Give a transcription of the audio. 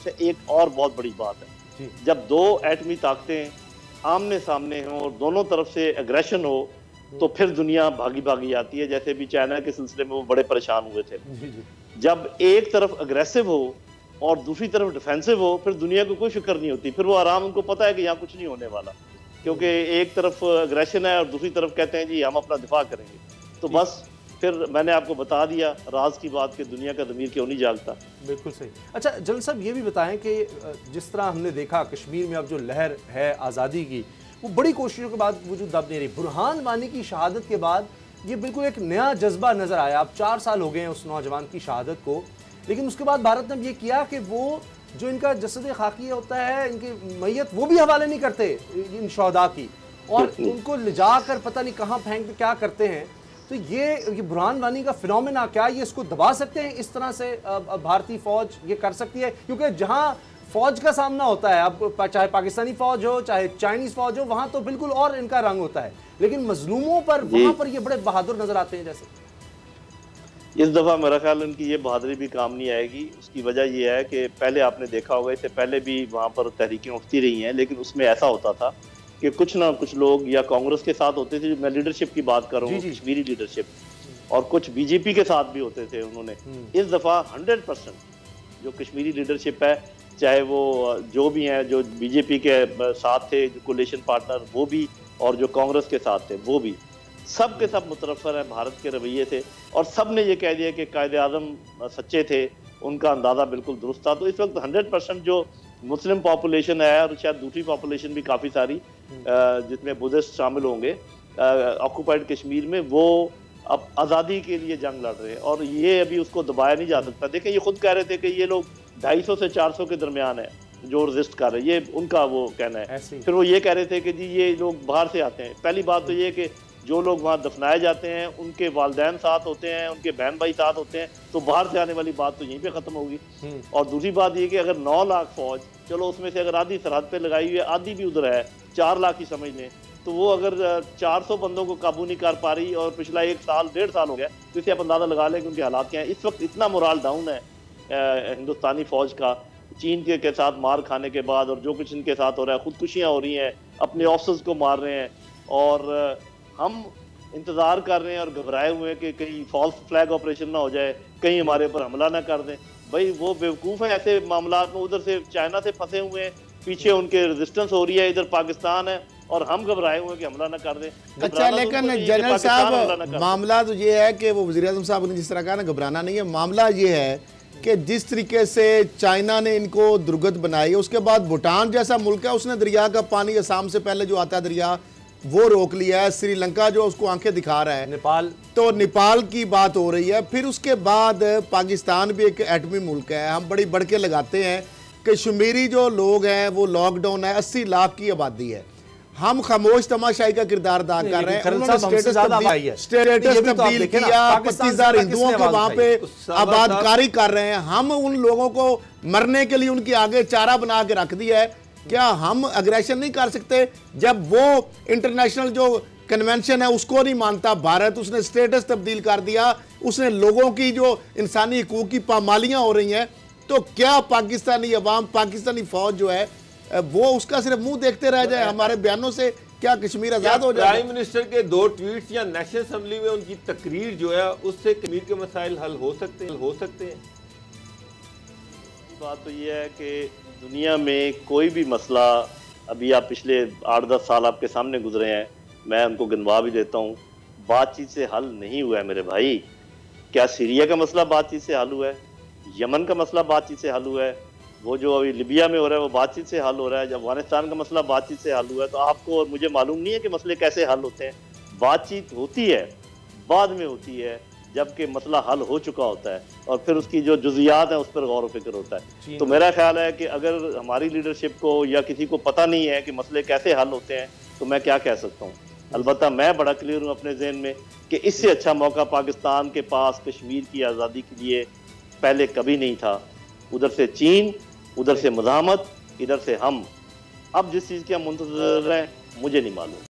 اچھا ایک اور بہت بڑی بات ہے۔ جب دو ایٹمی طاقتیں آمنے سامنے ہوں اور دونوں طرف سے اگریشن ہو تو پھر دنیا بھاگی بھاگی آتی ہے جیسے بھی چائنا کے سلسلے میں وہ بڑے پریشان ہوئے تھے۔ جب ایک طرف اگریسو ہو اور دوسری طرف ڈیفینسو ہو پھر دنیا کو کوئی فکر نہیں ہوتی۔ پھر وہ آرام ان کو پتا ہے کہ یہاں کچھ نہیں ہونے والا۔ کیونکہ ایک طرف اگریشن ہے اور دوسری طرف کہتے ہیں جی ہم اپنا دفاع کریں گے۔ تو بس پھر میں نے آپ کو بتا دیا راز کی بات کہ دنیا کا ضمیر کیوں نہیں جاگتا؟ بالکل صحیح۔ اچھا جنرل صاحب یہ بھی بتائیں کہ جس طرح ہم نے دیکھا کشمیر میں اب جو لہر ہے آزادی کی وہ بڑی کوششوں کے بعد وجود دب نہیں رہی۔ برہان وانی کی شہادت کے بعد یہ بالکل ایک نیا جذبہ نظر آیا۔ اب چار سال ہو گئے ہیں اس نوجوان کی شہادت کو لیکن اس کے بعد بھارت نے یہ کیا کہ وہ جو ان کا جسد خاکی ہوتا ہے ان کی میت وہ بھی حوالے نہیں کرتے ان شہداء کی۔ اور ان کو لجا کر پتہ نہیں کہاں پھینک کیا کرتے ہیں۔ تو یہ برہان وانی کا فنومنا کیا یہ اس کو دبا سکتے ہیں اس طرح سے بھارتی فوج یہ کر سکتی ہے کیونکہ جہاں فوج کا سامنا ہوتا ہے اب چاہے پاکستانی فوج ہو چاہے چائنیز فوج ہو وہاں تو بالکل اور ان کا رنگ ہوتا ہے۔ لیکن مظلوموں پر جی۔ وہاں پر یہ بڑے بہادر نظر آتے ہیں جیسے۔ اس دفعہ میرا خیال ان کی یہ بہادری بھی کام نہیں آئے گی۔ اس کی وجہ یہ ہے کہ پہلے آپ نے دیکھا ہوگا اس سے پہلے بھی وہاں پر تحریکیں اٹھتی رہی ہیں لیکن اس میں ایسا ہوتا تھا کہ کچھ نہ کچھ لوگ یا کانگریس کے ساتھ ہوتے تھے میں لیڈرشپ کی بات کر رہا ہوں جی، جی۔ کشمیری لیڈرشپ اور کچھ بی جے پی کے ساتھ بھی ہوتے تھے انہوں نے۔ اس دفعہ ہنڈریڈ پرسنٹ جو کشمیری لیڈرشپ ہے چاہے وہ جو بھی ہیں جو بی جے پی کے ساتھ تھے جو کولیشن پارٹنر وہ بھی اور جو کانگریس کے ساتھ تھے وہ بھی۔ سب کے سب مترفر ہیں بھارت کے رویے سے اور سب نے یہ کہہ دیا کہ قائد اعظم سچے تھے ان کا اندازہ بالکل درست تھا۔ تو اس وقت ہنڈریڈ پرسنٹ جو مسلم پاپولیشن ہے اور شاید دوسری پاپولیشن بھی کافی ساری جس میں بدھسٹ شامل ہوں گے۔ آکوپائڈ کشمیر میں وہ اب آزادی کے لیے جنگ لڑ رہے ہیں۔ اور یہ ابھی اس کو دبایا نہیں جا سکتا۔ دیکھیں یہ خود کہہ رہے تھے کہ یہ لوگ ڈھائی سو سے چار سو کے درمیان ہے جو رزسٹ کر رہے یہ ان کا وہ کہنا ہے۔ پھر وہ یہ کہہ رہے تھے کہ جی یہ لوگ باہر سے آتے ہیں۔ پہلی بات تو یہ کہ جو لوگ وہاں دفنائے جاتے ہیں ان کے والدین ساتھ ہوتے ہیں ان کے بہن بھائی ساتھ ہوتے ہیں تو باہر سے آنے والی بات تو یہیں پہ ختم ہوگی۔ اور دوسری بات یہ کہ اگر نو لاکھ فوج چلو اس میں سے اگر آدھی سرحد پہ لگائی ہوئی ہے آدھی بھی ادھر ہے چار لاکھ ہی سمجھ لیں تو وہ اگر چار سو بندوں کو قابو نہیں کر پا رہی اور پچھلا ایک سال ڈیڑھ سال ہو گیا تو اسے آپ اندازہ لگا لیں کہ ان کے حالات کیا ہیں۔ اس وقت اتنا مرال ڈاؤن ہے ہندوستانی فوج کا چین کے ساتھ مار کھانے کے بعد اور جو کچھ ان کے ساتھ ہو رہا ہے خودکشیاں ہو رہی ہیں اپنے آفسرز کو مار رہے ہیں اور ہم انتظار کر رہے ہیں اور گھبرائے ہوئے ہیں کہ کہیں فالس فلیگ آپریشن نہ ہو جائے کہیں ہمارے اوپر حملہ نہ کر دیں۔ بھائی وہ بیوقوف ہیں ایسے معاملات میں ادھر سے چائنا سے پھنسے ہوئے ہیں پیچھے ان کے ریزسٹنس ہو رہی ہے ادھر پاکستان ہے اور ہم گھبرائے ہوئے کہ حملہ نہ کر دیں۔ اچھا لیکن جنرل صاحب معاملہ تو یہ ہے کہ وہ وزیر اعظم صاحب نے جس طرح کہا نا گھبرانا نہیں ہے۔ معاملہ یہ ہے کہ جس طریقے سے چائنا نے ان کو درگت بنائی اس کے بعد بھوٹان جیسا ملک ہے اس نے دریا کا پانی اسام سے پہلے جو آتا ہے دریا وہ روک لیا ہے سری لنکا جو اس کو آنکھیں دکھا رہا ہے۔ نیپال۔ تو نیپال کی بات ہو رہی ہے۔ پھر اس کے بعد پاکستان بھی ایک ایٹمی ملک ہے۔ ہم بڑی بڑھ کے لگاتے ہیں کہ شمیری جو لوگ ہیں وہ لاک ڈاؤن ہے اسی لاکھ کی آبادی ہے۔ ہم خاموش تماشائی کا کردار ادا کر رہے ہیں۔ انہوں نے سٹیٹس تبدیل کیا پتیزار ہندوؤں کو وہاں پہ آبادکاری کر رہے ہیں۔ ہم ان لوگوں کو مرنے کے لیے ان کی آگے چارہ بنا کے رکھ دیا ہے۔ کیا ہم اگریشن نہیں کر سکتے؟ جب وہ انٹرنیشنل جو کنونشن ہے اس کو نہیں مانتا بھارت اس نے سٹیٹس تبدیل کر دیا اس نے لوگوں کی جو انسانی حقوق کی پامالیاں ہو رہی ہیں تو کیا پاکستانی عوام پاکستانی فوج جو ہے وہ اس کا صرف منہ دیکھتے رہ جائے؟ ہمارے بیانوں سے کیا کشمیر آزاد ہو جائے؟ پرائم منسٹر کے دو ٹویٹس یا نیشنل اسمبلی میں ان کی تقریر جو ہے اس سے کشمیر کے مسائل حل ہو سکتے ہیں؟ ہو سکتے ہیں۔ بات تو یہ ہے کہ دنیا میں کوئی بھی مسئلہ ابھی آپ پچھلے آٹھ دس سال آپ کے سامنے گزرے ہیں، میں ان کو گنوا بھی دیتا ہوں۔ بات چیت سے حل نہیں ہوا ہے میرے بھائی۔ کیا سیریا کا مسئلہ بات چیت سے حل ہوا ہے؟ یمن کا مسئلہ بات چیت سے حل ہوا ہے؟ وہ جو ابھی لیبیا میں ہو رہا ہے، وہ بات چیت سے حل ہو رہا ہے۔ جب افغانستان کا مسئلہ بات چیت سے حل ہوا ہے تو آپ کو اور مجھے معلوم نہیں ہے کہ مسئلے کیسے حل ہوتے ہیں۔ بات چیت ہوتی ہے، بعد میں ہوتی ہے۔ جبکہ مسئلہ حل ہو چکا ہوتا ہے اور پھر اس کی جو جزیات ہیں اس پر غور و فکر ہوتا ہے۔ تو میرا خیال ہے کہ اگر ہماری لیڈرشپ کو یا کسی کو پتہ نہیں ہے کہ مسئلے کیسے حل ہوتے ہیں تو میں کیا کہہ سکتا ہوں؟ البتہ میں بڑا کلیئر ہوں اپنے ذہن میں کہ اس سے اچھا موقع پاکستان کے پاس کشمیر کی آزادی کے لیے پہلے کبھی نہیں تھا۔ ادھر سے چین ادھر سے مزاحمت ادھر سے ہم۔ اب جس چیز کے ہم منتظر ہیں مجھے نہیں معلوم۔